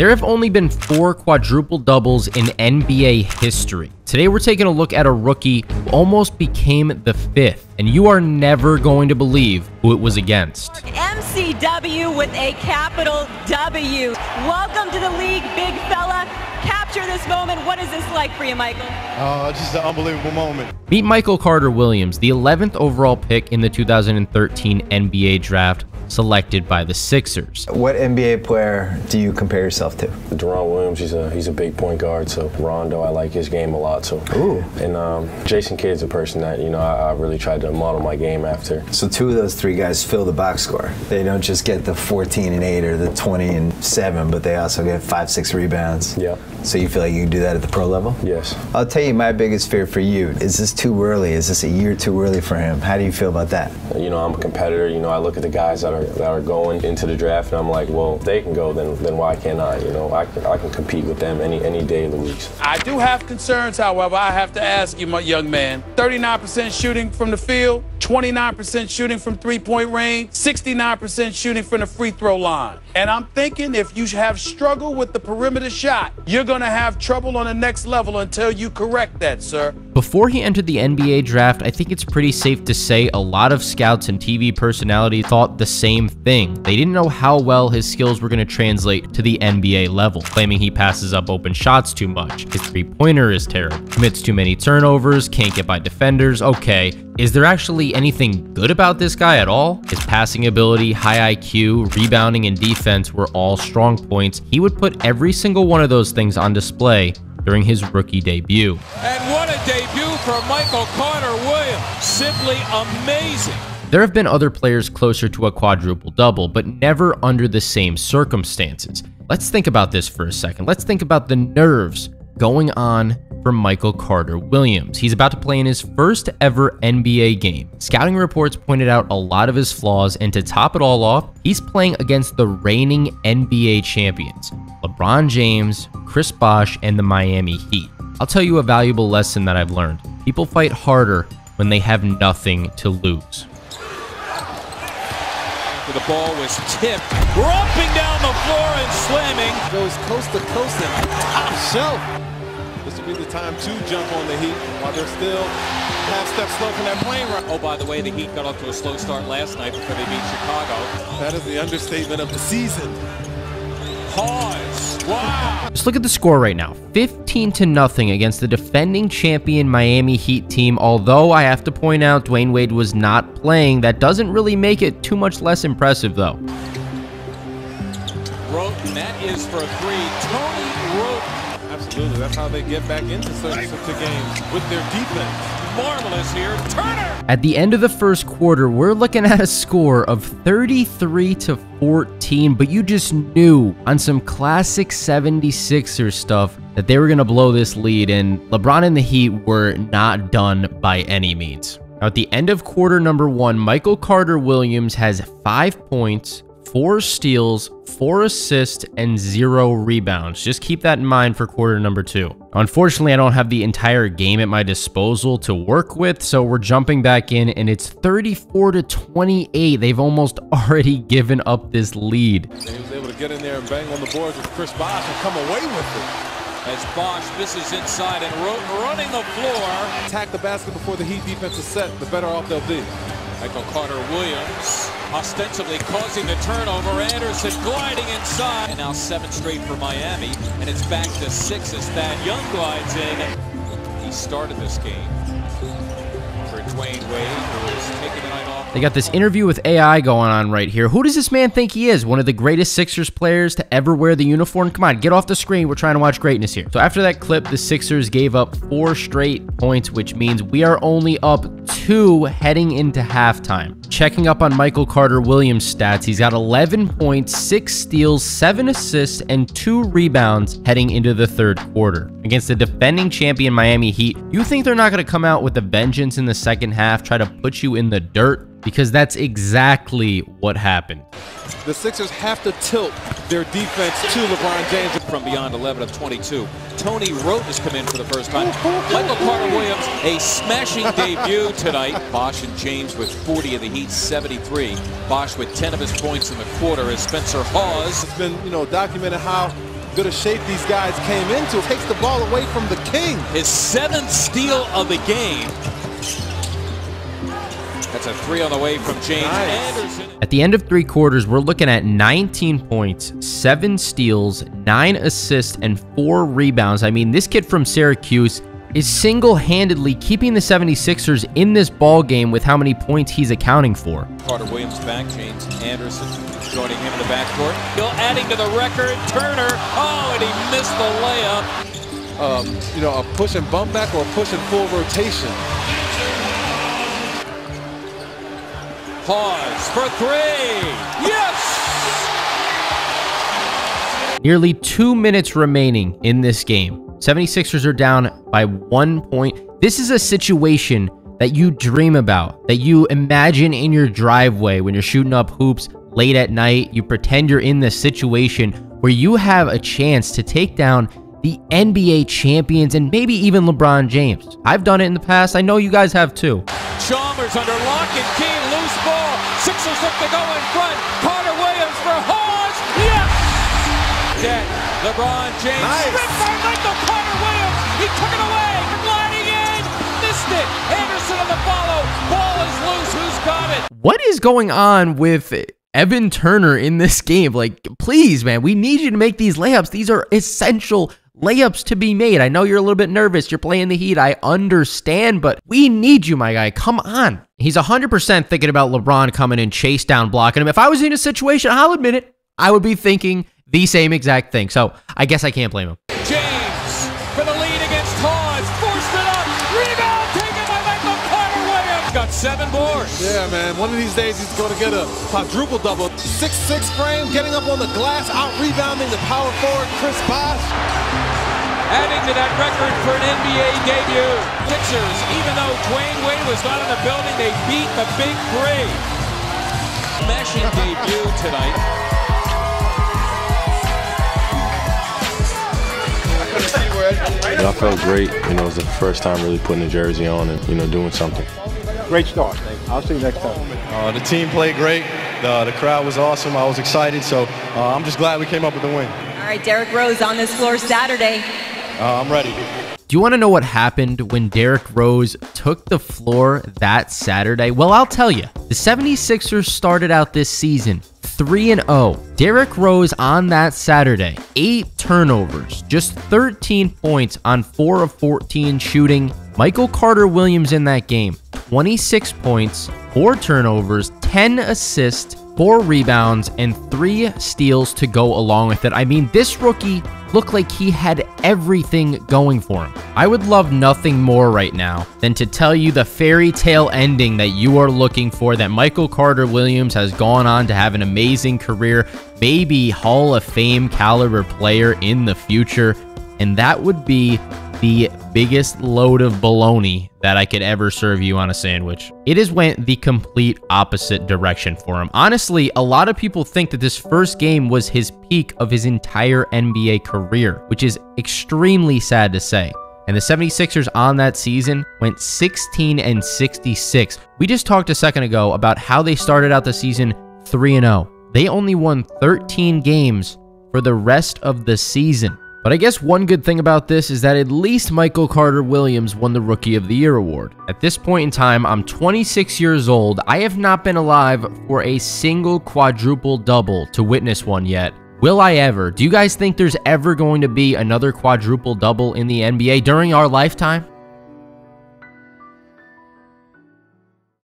There have only been four quadruple doubles in NBA history. Today we're taking a look at a rookie who almost became the fifth, and you are never going to believe who it was against. MCW with a capital W. Welcome to the league, big fella. Capture this moment. What is this like for you, Michael? Uh, just an unbelievable moment. Meet Michael Carter Williams, the 11th overall pick in the 2013 NBA draft selected by the Sixers. What NBA player do you compare yourself to? Deron Williams, he's a he's a big point guard. So Rondo, I like his game a lot. So Ooh. and um, Jason Kidd's a person that you know I, I, really tried to model my game after. So two of those three guys fill the box score. They don't just get the 14 and 8 or the 20 and 7, but they also get five, six rebounds. Yeah. So you feel like you can do that at the pro level? Yes. I'll tell you my biggest fear for you. Is this too early? Is this a year too early for him? How do you feel about that? You know, I'm a competitor. You know, I look at the guys that are that are going into the draft, and I'm like, well, if they can go, then then why can't I? You know, I can I can compete with them any any day of the week. I do have concerns, however. I have to ask you, my young man. 39% shooting from the field, 29% shooting from three-point range, 69% shooting from the free throw line. And I'm thinking if you have struggled with the perimeter shot, you're going to have trouble on the next level until you correct that, sir. Before he entered the NBA draft, I think it's pretty safe to say a lot of scouts and TV personalities thought the same thing. They didn't know how well his skills were going to translate to the NBA level, claiming he passes up open shots too much, his three-pointer is terrible, commits too many turnovers, can't get by defenders. Okay, is there actually anything good about this guy at all? His passing ability, high IQ, rebounding, and defense were all strong points. He would put every single one of those things on display during his rookie debut. And what a debut for Michael Carter Williams. Simply amazing. There have been other players closer to a quadruple double, but never under the same circumstances. Let's think about this for a second. Let's think about the nerves going on for Michael Carter Williams. He's about to play in his first ever NBA game. Scouting reports pointed out a lot of his flaws, and to top it all off, he's playing against the reigning NBA champions LeBron James, Chris Bosh, and the Miami Heat. I'll tell you a valuable lesson that I've learned. People fight harder when they have nothing to lose. The ball was tipped, romping down the floor and slamming. Goes coast to coast and ah, top shelf. This will be the time to jump on the Heat while they're still half step slow from that plane ride. Oh, by the way, the Heat got off to a slow start last night before they beat Chicago. That is the understatement of the season. Pause. Wow. Just look at the score right now 15 to nothing against the defending champion Miami Heat team. Although I have to point out Dwyane Wade was not playing, that doesn't really make it too much less impressive, though. Wroten, that is for three. Tony Wroten. Absolutely. That's how they get back into certain games with their defense. Marvelous here. Turner. At the end of the first quarter, we're looking at a score of 33 to 14, but you just knew on some classic 76er stuff that they were going to blow this lead, and LeBron and the Heat were not done by any means. Now, at the end of quarter number one, Michael Carter Williams has five points, four steals, four assists, and zero rebounds. Just keep that in mind for quarter number two. Unfortunately, I don't have the entire game at my disposal to work with, so we're jumping back in, and it's 34 to 28. They've almost already given up this lead. And he was able to get in there and bang on the boards with Chris Bosh and come away with it. As Bosh misses inside and Wroten running the floor. Attack the basket before the Heat defense is set, the better off they'll be. Michael Carter Williams ostensibly causing the turnover. Anderson gliding inside. And now seven straight for Miami. And it's back to six as Thad Young glides in. He started this game for Dwyane Wade, who is taking the night off. They got this interview with AI going on right here. Who does this man think he is? One of the greatest Sixers players to ever wear the uniform? Come on, get off the screen. We're trying to watch greatness here. So after that clip, the Sixers gave up four straight points, which means we are only up two heading into halftime. Checking up on Michael Carter Williams' stats, he's got 11 points, 6 steals, 7 assists, and 2 rebounds heading into the third quarter. Against the defending champion Miami Heat, you think they're not going to come out with a vengeance in the second half, try to put you in the dirt? Because that's exactly what happened. The Sixers have to tilt their defense to LeBron James. From beyond 11 of 22. Tony Wroten has come in for the first time. Michael Carter Williams, a smashing debut tonight. Bosh and James with 40 of the Heat, 73. Bosh with 10 of his points in the quarter as Spencer Hawes. It's been, you know, documented how good a shape these guys came into. Takes the ball away from the king. His seventh steal of the game. That's a three on the way from James nice. Anderson. At the end of three quarters, we're looking at 19 points, seven steals, nine assists, and four rebounds. I mean, this kid from Syracuse is single-handedly keeping the 76ers in this ball game with how many points he's accounting for. Carter Williams back, James Anderson joining him in the backcourt. Still adding to the record, Turner, oh, and he missed the layup. Um, you know, a push and bump back or a push and full rotation. Hawes for three. Yes! Nearly two minutes remaining in this game. 76ers are down by one point. This is a situation that you dream about, that you imagine in your driveway when you're shooting up hoops late at night. You pretend you're in this situation where you have a chance to take down the NBA champions and maybe even LeBron James. I've done it in the past. I know you guys have too. Chalmers under lock and key, loose ball. Sixers look to go in front. Carter Williams for Hawes. Yes! Dead. LeBron James. Nice. Michael Carter Williams. He took it away. Gliding in. Missed it. Anderson on the follow. Ball is loose. Who's got it? What is going on with Evan Turner in this game? Like, please, man, we need you to make these layups. These are essential layups to be made. I know you're a little bit nervous. You're playing the Heat. I understand, but we need you, my guy. Come on. He's 100% thinking about LeBron coming and chase down blocking him. If I was in a situation, I'll admit it, I would be thinking the same exact thing. So I guess I can't blame him. James for the lead against Hawes. Forced it up. Rebound taken by Michael Carter Williams. Got seven boards. Yeah, man. One of these days he's going to get a quadruple double. Six-six frame, getting up on the glass, out rebounding the power forward Chris Bosh. Adding to that record for an NBA debut. Sixers, even though Dwyane Wade was not in the building, they beat the Big Three. Smashing debut tonight. I felt great. You know, it was the first time really putting the jersey on and, you know, doing something. Great start. I'll see you next time. Uh, the team played great. The, the crowd was awesome. I was excited. So uh, I'm just glad we came up with the win. All right, Derrick Rose on this floor Saturday. Uh, I'm ready. Do you want to know what happened when Derrick Rose took the floor that Saturday? Well, I'll tell you. The 76ers started out this season 3 and 0. Derrick Rose on that Saturday, 8 turnovers, just 13 points on 4 of 14 shooting. Michael Carter Williams in that game, 26 points, 4 turnovers, 10 assists, 4 rebounds, and 3 steals to go along with it. I mean, this rookie looked like he had everything going for him. I would love nothing more right now than to tell you the fairy tale ending that you are looking for, that Michael Carter Williams has gone on to have an amazing career, maybe Hall of Fame caliber player in the future, and that would be the biggest load of baloney that I could ever serve you on a sandwich. It has went the complete opposite direction for him. Honestly, a lot of people think that this first game was his peak of his entire NBA career, which is extremely sad to say. And the 76ers on that season went 16 and 66. We just talked a second ago about how they started out the season 3 and 0. They only won 13 games for the rest of the season. But I guess one good thing about this is that at least Michael Carter Williams won the Rookie of the Year award. At this point in time, I'm 26 years old. I have not been alive for a single quadruple double to witness one yet. Will I ever? Do you guys think there's ever going to be another quadruple double in the NBA during our lifetime?